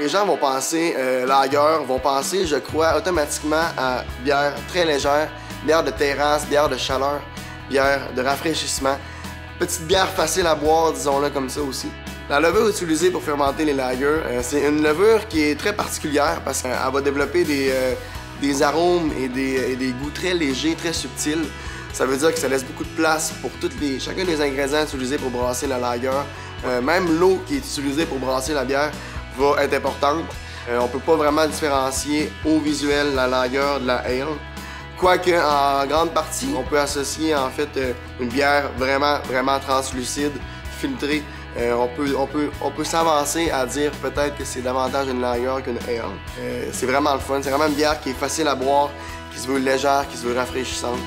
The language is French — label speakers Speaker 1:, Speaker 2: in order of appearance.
Speaker 1: Les gens vont penser euh, lager, vont penser, je crois, automatiquement à bière très légère, bière de terrasse, bière de chaleur, bière de rafraîchissement. Petite bière facile à boire, disons-le comme ça aussi. La levure utilisée pour fermenter les lagers, euh, c'est une levure qui est très particulière parce qu'elle va développer des, euh, arômes et des, goûts très légers, très subtils. Ça veut dire que ça laisse beaucoup de place pour les, chacun des ingrédients utilisés pour brasser la lager. Euh, même l'eau qui est utilisée pour brasser la bière va être importante. Euh, on peut pas vraiment différencier au visuel la lager de la ale. Quoique, en grande partie, on peut associer en fait euh, une bière vraiment, vraiment translucide, filtrée. Euh, on peut, on peut, on peut s'avancer à dire peut-être que c'est davantage une lager qu'une ale. Euh, c'est vraiment le fun. C'est vraiment une bière qui est facile à boire, qui se veut légère, qui se veut rafraîchissante.